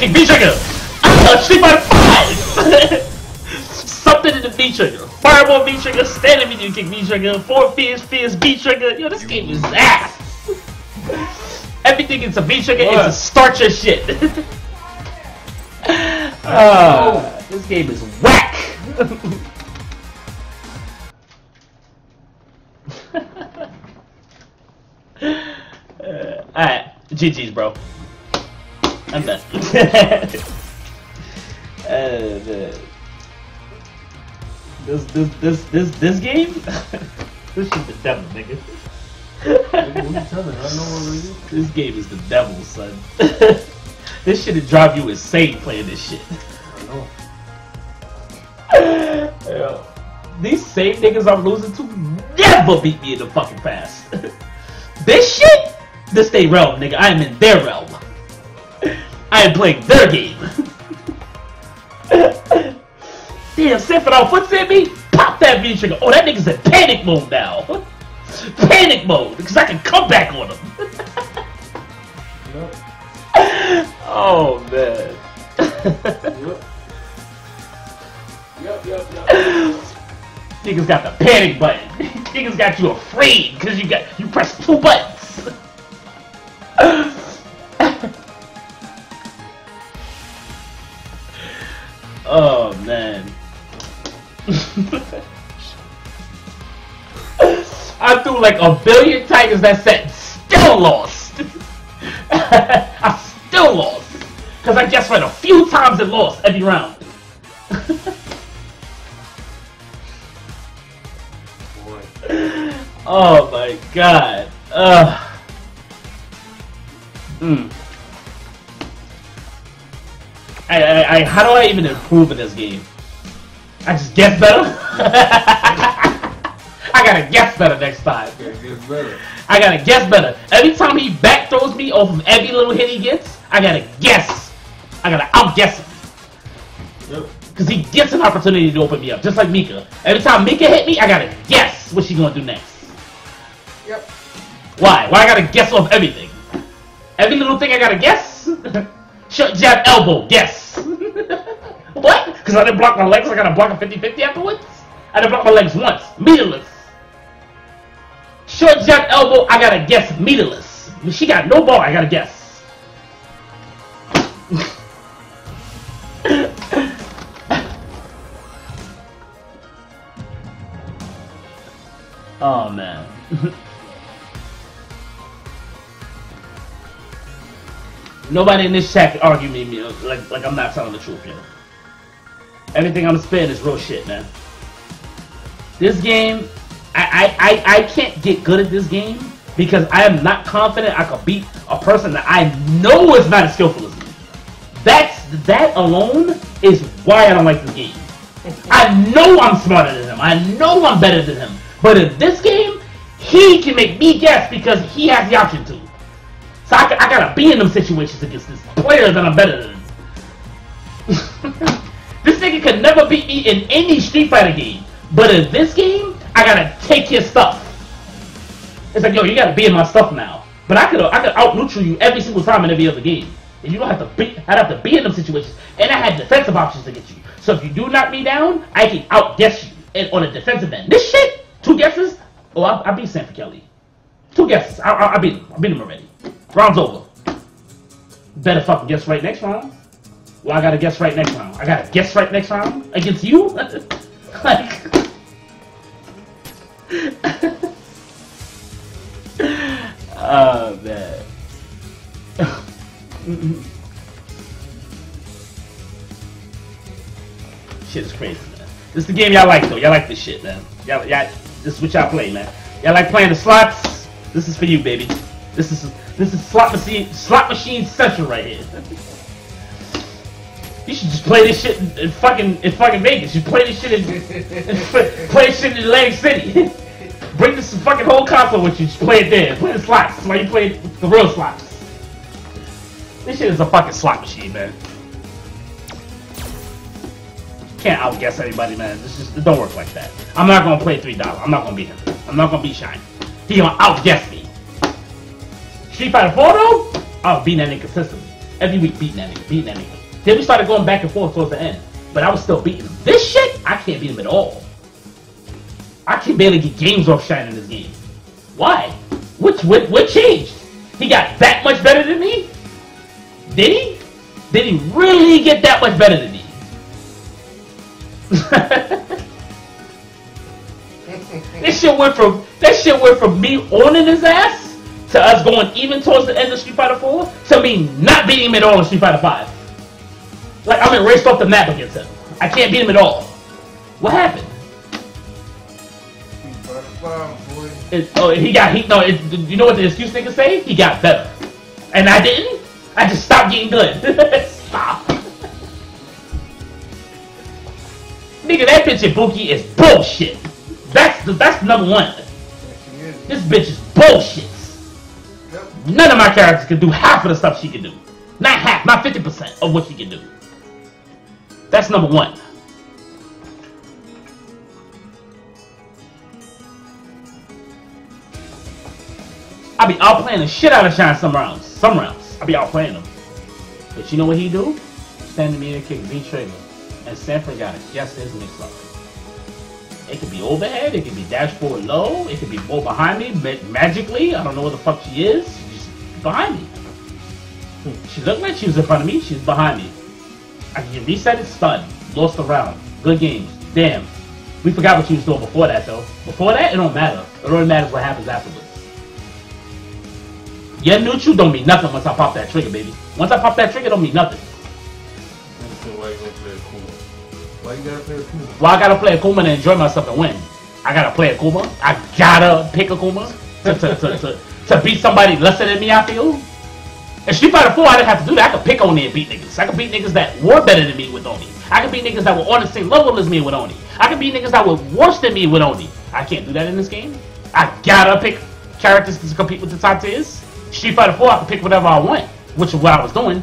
kick V trigger. Fighter Five. Something in the V trigger. Fireball V trigger. Standing medium kick V trigger. Four fierce fierce V trigger. Yo, this game is ass. Everything is a V trigger. What? It's a start your shit. uh, this game is whack. Uh, Alright, GG's, bro. I'm done. uh, the, this, this, this, this, this game? this shit the devil, nigga. What you telling? I know what it is. This game is the devil, son. this shit would drive you insane playing this shit. I know. Yo, These same niggas I'm losing to never beat me in the fucking past. this shit? This they realm, nigga. I am in their realm. I am playing their game. Damn, Sephiroth foot at me? Pop that V trigger. Oh, that nigga's in panic mode now. panic mode, because I can come back on him. Yep. oh, man. Yep. Yep. Yep. Yep. Niggas got the panic button. Niggas got you afraid because you got you press two buttons. Oh man. I threw like a billion tigers that set still lost. I still lost. Cause I just went a few times and lost every round. Oh my god. Ugh. Mm. I, I, I, how do I even improve in this game? I just guess better? I gotta guess better next time. Yeah, better. I gotta guess better. Every time he back throws me off of every little hit he gets, I gotta guess. I gotta outguess him. Yep. Because he gets an opportunity to open me up, just like Mika. Every time Mika hit me, I gotta guess what she gonna do next. Yep. Why? Why I gotta guess off everything? Every little thing I gotta guess? Shut jab elbow, Yes. what? Because I didn't block my legs, I gotta block a 50-50 afterwards? I didn't block my legs once. Meterless. Short jab elbow, I gotta guess meterless. She got no ball, I gotta guess. oh man. Nobody in this chat can argue me me like like I'm not telling the truth, yo. Everything I'm spitting is real shit, man. This game, I, I, I, I can't get good at this game because I am not confident I could beat a person that I know is not as skillful as me. That's that alone is why I don't like this game. I know I'm smarter than him. I know I'm better than him. But in this game, he can make me guess because he has the option to. So I, I gotta be in them situations against this player that I'm better than. this nigga could never beat me in any Street Fighter game. But in this game, I gotta take his stuff. It's like, yo, you gotta be in my stuff now. But I could I could out neutral you every single time in every other game. And you don't have to be I'd have to be in them situations. And I had defensive options to get you. So if you do knock me down, I can outguess you and on a defensive end. This shit, two guesses, oh I, I beat Sanford Kelly. Two guesses. I, I, I beat him. I beat him already. Round's over. Better fucking guess right next round. Well, I gotta guess right next round. I gotta guess right next round against you. like, oh man. shit is crazy, man. This is the game y'all like though. Y'all like this shit, man. Y'all, y'all, this is what y'all play, man. Y'all like playing the slots? This is for you, baby. This is this is slot machine slot machine central right here. You should just play this shit in, in fucking in fucking Vegas. You play this shit in, play this shit in Atlantic City. Bring this fucking whole console with you. Just play it there. Play the slots. That's why you play the real slots. This shit is a fucking slot machine, man. Can't outguess anybody, man. This just it don't work like that. I'm not gonna play three dollar. I'm not gonna beat him. I'm not gonna beat Shine. He gonna outguess me. Street Fighter 4 though, I'll beat that nigga consistently. every week beating that nigga, beating that nigga. Then we started going back and forth towards the end, but I was still beating him. This shit, I can't beat him at all. I can barely get games off Shine in this game. Why? What, what, what changed? He got that much better than me? Did he? Did he really get that much better than me? this shit went from that shit went from me owning his ass to us going even towards the end of Street Fighter 4 to me not beating him at all in Street Fighter 5. Like I'm erased off the map against him. I can't beat him at all. What happened? It, oh, he got he no. It, you know what the excuse niggas say? He got better, and I didn't. I just stopped getting good. Stop. Nigga, that bitch Ibuki is bullshit. That's the that's number one. This bitch is bullshit. None of my characters can do half of the stuff she can do. Not half, not 50% of what she can do. That's number one. I'll be outplaying the shit out of Shine some rounds. Some rounds. I'll be outplaying him. But you know what he do? Stand in me and kick V trigger. And Sanford got it. Just his mix up. It could be overhead, it could be dashboard low, it could be more behind me ma- magically. I don't know where the fuck she is. Behind me. She looked like she was in front of me, she's behind me. I can reset it, stun. Lost the round. Good games. Damn. We forgot what she was doing before that though. Before that, it don't matter. It only matters what happens afterwards. Your neutral don't mean nothing once I pop that trigger, baby. Once I pop that trigger, it don't mean nothing. So why you gonna play Akuma? Why you gotta play Akuma? Well, I gotta play Akuma to enjoy myself and win. I gotta play Akuma. I gotta pick Akuma to, to, to, to, to beat somebody lesser than me, I feel. In Street Fighter 4, I didn't have to do that. I could pick Oni and beat niggas. I could beat niggas that were better than me with Oni. I could beat niggas that were on the same level as me with Oni. I could beat niggas that were worse than me with Oni. I can't do that in this game. I gotta pick characters to compete with the top tiers. Street Fighter 4, I could pick whatever I want, which is what I was doing.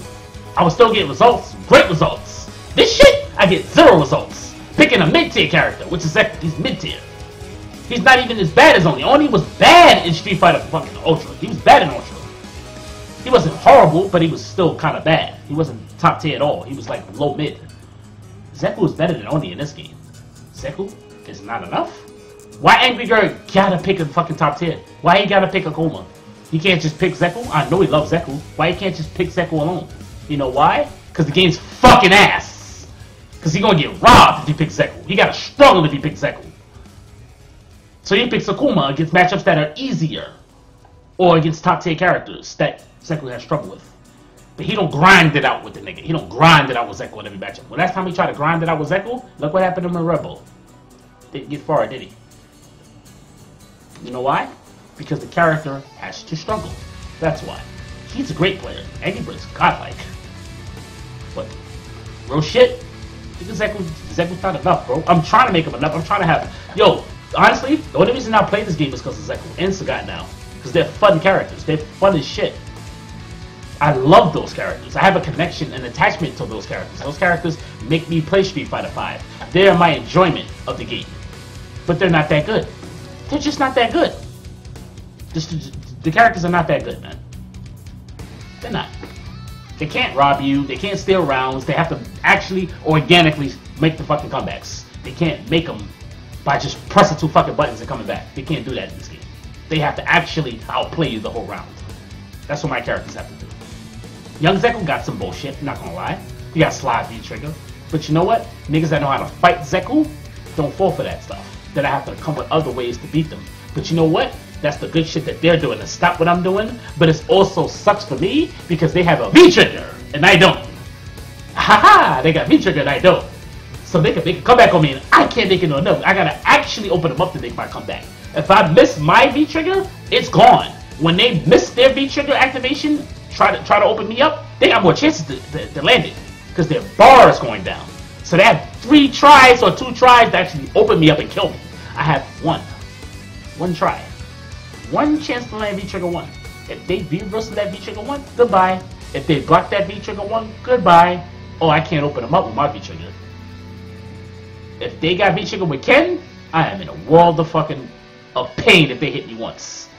I was still getting results, great results. This shit, I get zero results. Picking a mid-tier character, which is he's mid-tier. He's not even as bad as Oni. Oni was bad in Street Fighter fucking Ultra. He was bad in Ultra. He wasn't horrible, but he was still kind of bad. He wasn't top tier at all. He was like low mid. Zeku is better than Oni in this game. Zeku is not enough. Why Angry Bird gotta pick a fucking top tier? Why he gotta pick a Akuma? He can't just pick Zeku? I know he loves Zeku. Why he can't just pick Zeku alone? You know why? Because the game's fucking ass. Because he gonna get robbed if he picks Zeku. He gotta struggle if he picks Zeku. So he picks Akuma against matchups that are easier. Or against top tier characters that Zeku has trouble with. But he don't grind it out with the nigga. He don't grind it out with Zeku in every matchup. Well, last time he tried to grind it out with Zeku, look what happened to him in Rebel. Didn't get far, did he? You know why? Because the character has to struggle. That's why. He's a great player. Angry Bird's godlike. But real shit, Zeku's not enough, bro. I'm trying to make him enough. I'm trying to have. Yo, honestly, the only reason I play this game is because of Zeku and Sagat now. Because they're fun characters. They're fun as shit. I love those characters. I have a connection and attachment to those characters. Those characters make me play Street Fighter 5. They are my enjoyment of the game. But they're not that good. They're just not that good. Just, the characters are not that good, man. They're not. They can't rob you. They can't steal rounds. They have to actually organically make the fucking comebacks. They can't make them by just pressing two fucking buttons and coming back. They can't do that in this game. They have to actually outplay you the whole round. That's what my characters have to do. Young Zeku got some bullshit, not gonna lie. He got slide V trigger. But you know what? Niggas that know how to fight Zeku don't fall for that stuff. Then I have to come with other ways to beat them. But you know what? That's the good shit that they're doing to stop what I'm doing. But it also sucks for me because they have a V trigger and I don't. Haha, they got V trigger and I don't. So they can make a comeback on me and I can't make it no enough. I gotta actually open them up to make my comeback. If I miss my V trigger, it's gone. When they miss their V trigger activation, try to try to open me up, they got more chances to, to, to land it because their bar is going down. So they have three tries or two tries to actually open me up and kill me. I have one, one try, one chance to land V trigger one. If they V versus that V trigger one, goodbye. If they block that V trigger one, goodbye. Oh, I can't open them up with my V trigger. If they got V trigger with Ken, I am in a world of fucking of pain if they hit me once.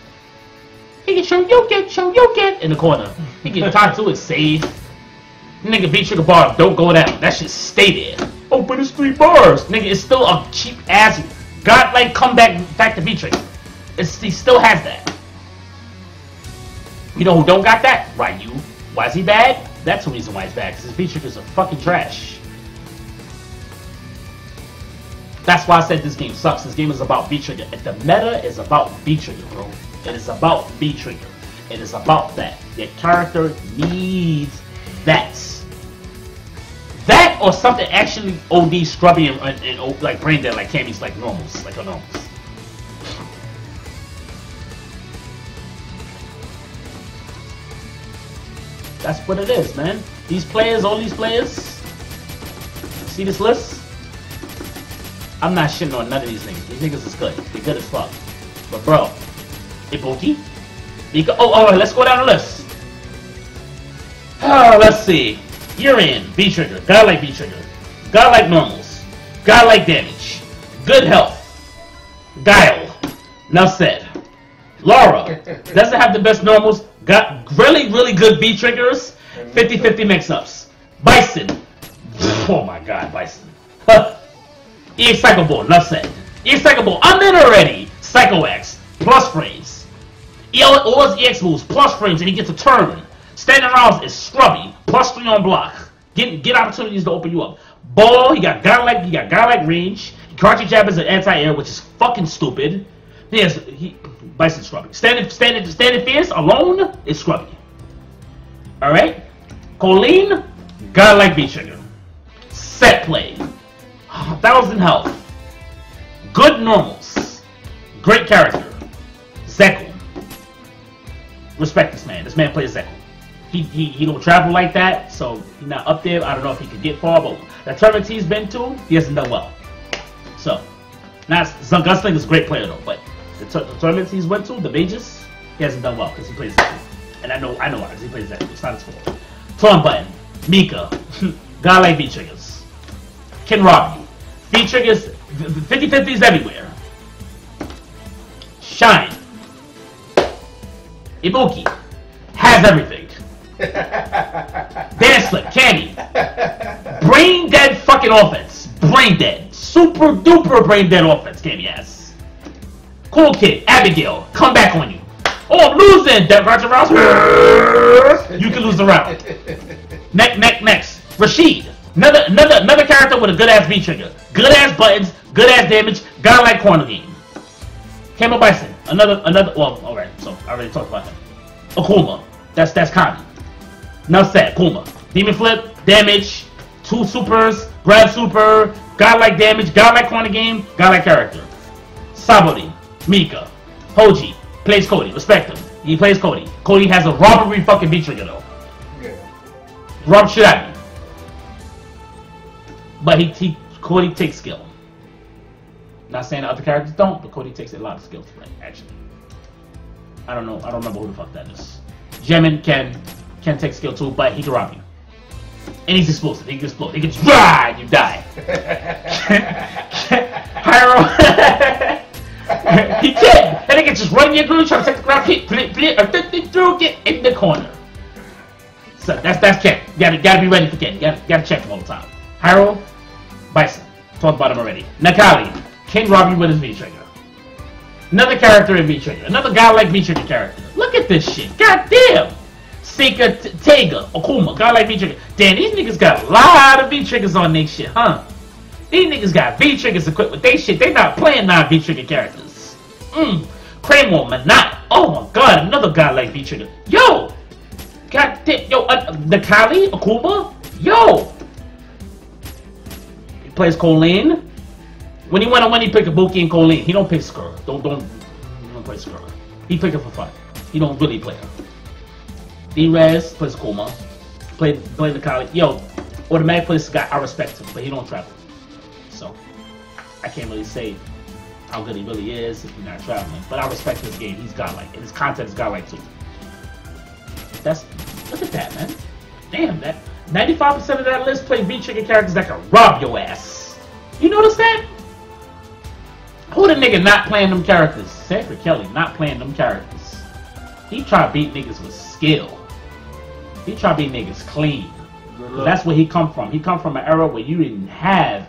He can show you get, show you get in the corner. He can talk to it, save. Nigga, beat trigger bar don't go down. That shit stay there. Oh, but it's three bars. Nigga, it's still a cheap ass godlike comeback back to V trigger. It's, he still has that. You know who don't got that? Ryu. Why is he bad? That's the reason why he's bad, because his V is a fucking trash. That's why I said this game sucks. This game is about V trigger. The meta is about V trigger, bro. It is about V trigger. It is about that. Your character needs that. That or something actually OD scrubby and, and, and oh, like brain dead, like Cammy's like normals, like a normals. That's what it is, man. These players, all these players. See this list? I'm not shitting on none of these niggas. These niggas is good. They're good as fuck. But bro, Ibuki? Ika oh, oh, let's go down the list. Oh, let's see. Urien. V-Trigger. God like V-Trigger. God like normals. God like damage. Good health. Guile. Enough said. Laura. Doesn't have the best normals. Got really, really good V triggers. 50-50 mix-ups. Bison. Oh my god, Bison. Psycho said. EX Psycho Ball. I'm in already. Psycho X. Plus frames. All his EX moves. Plus frames and he gets a turn. Standing around is scrubby. Plus three on block. Get get opportunities to open you up. Ball, he got godlike, he got godlike range. Crouching jab is an anti-air, which is fucking stupid. He has he Bison scrubby. Standing standing standing fierce alone is scrubby. Alright? Kolin, godlike V trigger. Set play. Thousand health. Good normals. Great character. Zeku. Respect this man. This man plays Zeku he, he, he don't travel like that, so he's not up there. I don't know if he could get far, but the tournaments he's been to, he hasn't done well. So, now Zungusling is a great player though, but the, the, tournaments he's went to, the majors, he hasn't done well because he plays that. And I know I know why, because he plays that. It's not his fault. Torn Button, Mika, God like V triggers, can rob you. V is 50 50s everywhere. Shine, Ibuki, has everything. Dance slip, candy. Brain dead fucking offense. Brain dead. Super duper brain dead offense, Candy ass. Cool kid, Abigail, come back on you. Oh, I'm losing. That Roger Rouse. You can lose the round. Next, next, next. Rashid. Another, another, another character with a good ass V trigger. Good ass buttons. Good ass damage. Godlike corner game. Camo Bison. Another, another. Well, all right. So I already talked about him. Akuma. That's that's Kami. Now set, Kuma. Demon Flip, damage, two supers, grab super, godlike damage, godlike corner game, godlike character. Sabori, Mika, Hoji, plays Cody, respect him. He plays Cody. Cody has a robbery fucking beat trigger though. Yeah. Rob shit at me. But he, he Cody takes skill. Not saying the other characters don't, but Cody takes a lot of skill to play, actually. I don't know, I don't remember who the fuck that is. Jemin can can take skill too, but he can rob you. And he's explosive. He can explode. He can just ride, you die. Pyro. he can. And he can just run your groove, try to take the ground, hit, flip, flip, through, get in the corner. So that's that's Ken. You gotta gotta be ready for Ken. You gotta, gotta check him all the time. Hyro, Bison. Talked about him already. Necalli King rob you with his V trigger. Another character in V trigger. Another guy like V trigger character. Look at this shit. God damn. Seeker, Tega, Okuma, God like V-Trigger. Damn, these niggas got a lot of V-Triggers on their shit, huh? These niggas got V-Triggers equipped with they shit. They not playing non-V-Trigger characters. Mmm. Cramo, Manat. Oh my god, another guy like V-Trigger. Yo! God damn, yo, uh, Necalli, Akuma? Yo! Plays Kolin. When he went on when he picked Ibuki and Kolin, he don't pick Skr. Don't, don't, don't play Skr. He pick it for fun. He don't really play her. D-Rez plays Kuma. Played played the college. Yo, automatic plays guy. I respect him, but he don't travel. So I can't really say how good he really is if he's not traveling. But I respect his game. He's godlike. And his content is godlike too. That's look at that, man. Damn that. 95% of that list play V-trigger characters that can rob your ass. You notice that? Who the nigga not playing them characters? Sanford Kelly not playing them characters. He try to beat niggas with skill. He try to be niggas clean. That's where he come from. He come from an era where you didn't have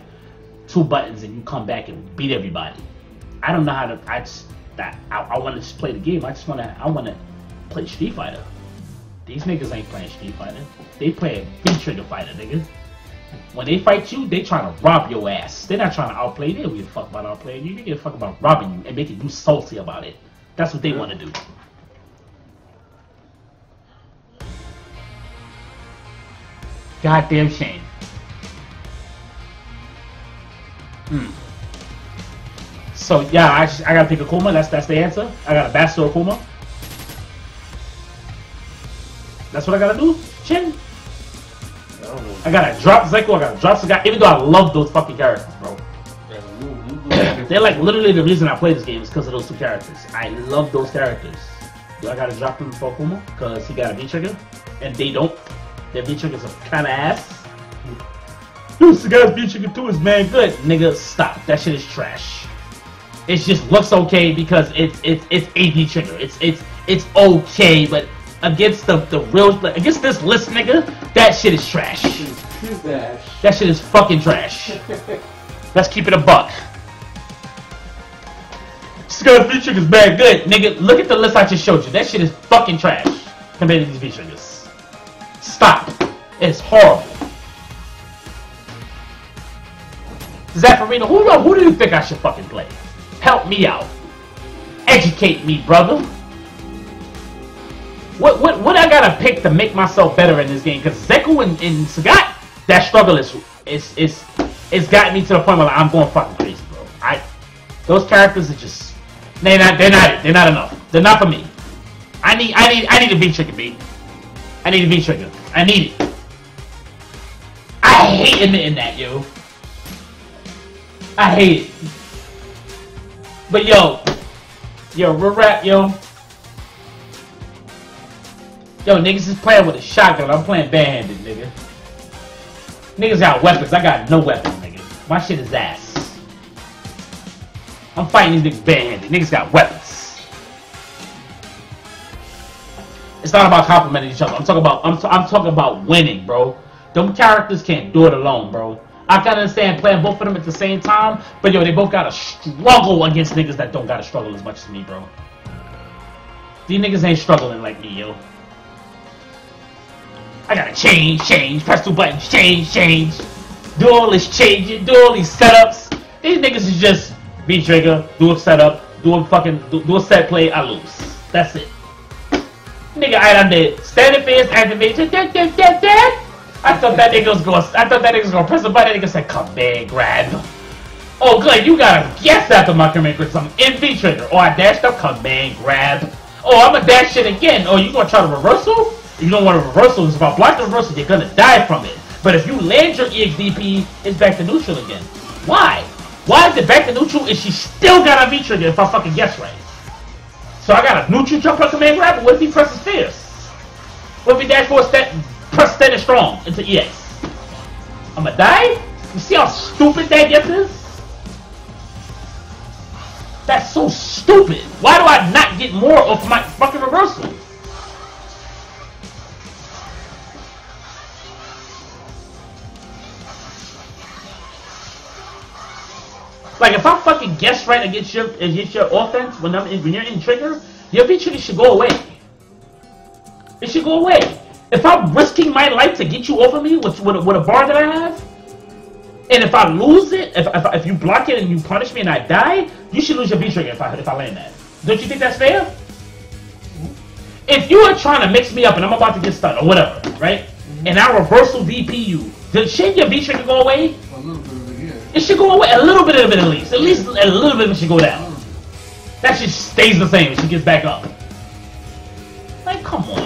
two buttons and you come back and beat everybody. I don't know how to. I just that I, I want to just play the game. I just want to. I want to play Street Fighter. These niggas ain't playing Street Fighter. They play V Trigger Fighter, nigga. When they fight you, they trying to rob your ass. They're not trying to outplay you. They don't give a fuck about outplaying you. They give a fuck about robbing you and making you salty about it. That's what they want to do. Goddamn shame. Hmm. So yeah, I, I gotta pick a Kuma. That's that's the answer. I got a Bastard Kuma. That's what I gotta do. Chin. I. I gotta drop Zeku. I gotta drop Sagat. Even though I love those fucking characters, bro. Yeah, you, you do it. They're like literally the reason I play this game is because of those two characters. I love those characters. Do I gotta drop him for Kuma? Because he got a V trigger? And they don't. Their V triggers are kinda ass. Dude, Sagat's V trigger too is man good. Nigga, stop. That shit is trash. It just looks okay because it's it's it's a V trigger. It's it's it's okay, but against the the real against this list, nigga, that shit is trash. That shit is fucking trash. Let's keep it a buck. Scott V triggers bad good. Nigga, look at the list I just showed you. That shit is fucking trash compared to these V triggers. Stop. It's horrible. Zaffarino, who, who do you think I should fucking play? Help me out. Educate me, brother. What what what I gotta pick to make myself better in this game? Because Zeku and, and Sagat, that struggle is is is it's gotten me to the point where I'm going fucking crazy, bro. I those characters are just they're not they're not they're not enough. They're not for me. I need I need I need a V trigger, B. I need a V trigger. I need it. I hate admitting that, yo. I hate it. But yo, yo, real rap, yo. Yo, niggas is playing with a shotgun. I'm playing barehanded, nigga. Niggas got weapons. I got no weapons, nigga. My shit is ass. I'm fighting these niggas barehanded. Niggas got weapons. It's not about complimenting each other. I'm talking about I'm, I'm talking about winning, bro. Them characters can't do it alone, bro. I can understand playing both of them at the same time, but yo, they both gotta struggle against niggas that don't gotta struggle as much as me, bro. These niggas ain't struggling like me, yo. I gotta change, change, press two buttons, change, change. Do all this changing, do all these setups. These niggas is just V trigger, do a setup, do a fucking, do, do a set play, I lose. That's it. Nigga, I done did standing phase activation, dead, dead, dead, dead. I thought that nigga was gonna, I thought that nigga was gonna press a button, nigga said, come back, grab. Oh, good, you gotta guess after my command with some MV trigger. Oh, I dashed up, command, grab. Oh, I'm gonna dash it again. Oh, you gonna try to reversal? You don't want to reversal. If I block the reversal, you're gonna die from it. But if you land your EXDP, it's back to neutral again. Why? Why is it back to neutral and she still got a V trigger if I fucking guess right? So I got a neutral jump her command grab, but what if he presses fierce? What if he dash forward step, press steady strong into EX? I'ma die? You see how stupid that guess is? That's so stupid. Why do I not get more of my guess right against your against your offense when I'm in, when you're in trigger, your V trigger should go away. It should go away. If I'm risking my life to get you over me with with, a- with a bar that I have, and if I lose it, if, if if you block it and you punish me and I die, you should lose your V trigger if I if I land that. Don't you think that's fair? If you are trying to mix me up and I'm about to get stunned or whatever, right? Mm-hmm. And I reversal VP you, then shouldn't your V trigger go away? It should go away a little bit of it at least. At least a little bit of it should go down. That shit stays the same. She gets back up. Like, come on.